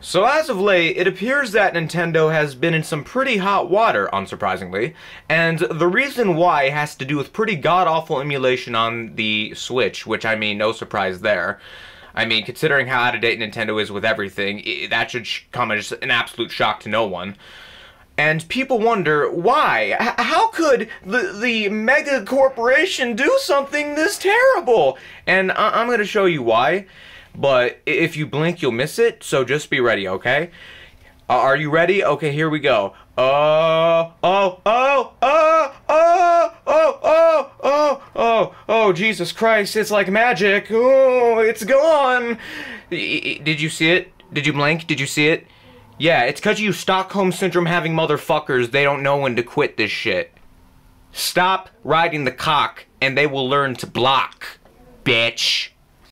So as of late, it appears that Nintendo has been in some pretty hot water, unsurprisingly, and the reason why has to do with pretty god-awful emulation on the Switch, which I mean, no surprise there. I mean, considering how out-of-date Nintendo is with everything, that should come as an absolute shock to no one. And people wonder why? H how could the the mega corporation do something this terrible? And I I'm going to show you why. But if you blink, you'll miss it. So just be ready, okay? Uh, are you ready? Okay, here we go. Oh, oh, oh, oh, oh, oh, oh, oh, oh, oh, Jesus Christ, it's like magic. Oh, it's gone. Did you see it? Did you blink? Did you see it? Yeah, it's because you Stockholm Syndrome having motherfuckers, they don't know when to quit this shit. Stop riding the cock, and they will learn to block, bitch.